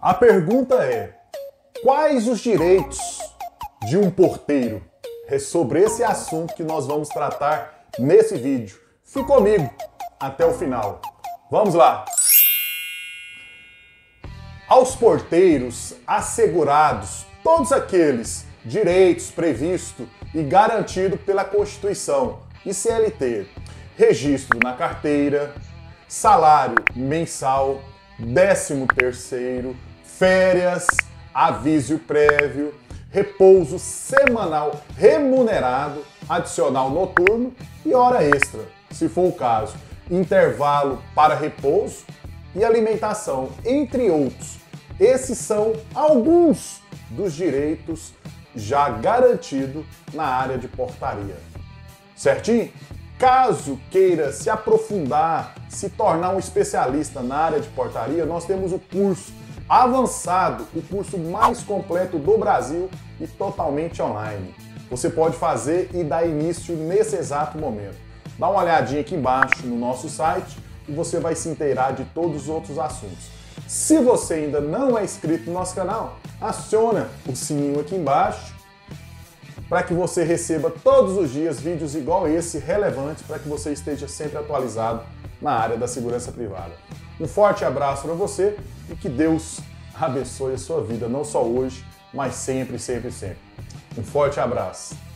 A pergunta é: quais os direitos de um porteiro? É sobre esse assunto que nós vamos tratar nesse vídeo. Fique comigo até o final. Vamos lá! Aos porteiros assegurados todos aqueles direitos previstos e garantidos pela Constituição e CLT, registro na carteira, salário mensal, décimo terceiro, férias, aviso prévio, repouso semanal remunerado, adicional noturno e hora extra, se for o caso, intervalo para repouso e alimentação, entre outros. Esses são alguns dos direitos já garantidos na área de portaria. Certinho? Caso queira se aprofundar, se tornar um especialista na área de portaria, nós temos o curso avançado, o curso mais completo do Brasil e totalmente online. Você pode fazer e dar início nesse exato momento. Dá uma olhadinha aqui embaixo no nosso site e você vai se inteirar de todos os outros assuntos. Se você ainda não é inscrito no nosso canal, aciona o sininho aqui embaixo para que você receba todos os dias vídeos igual esse relevantes para que você esteja sempre atualizado na área da segurança privada. Um forte abraço para você e que Deus abençoe a sua vida, não só hoje, mas sempre, sempre, sempre. Um forte abraço.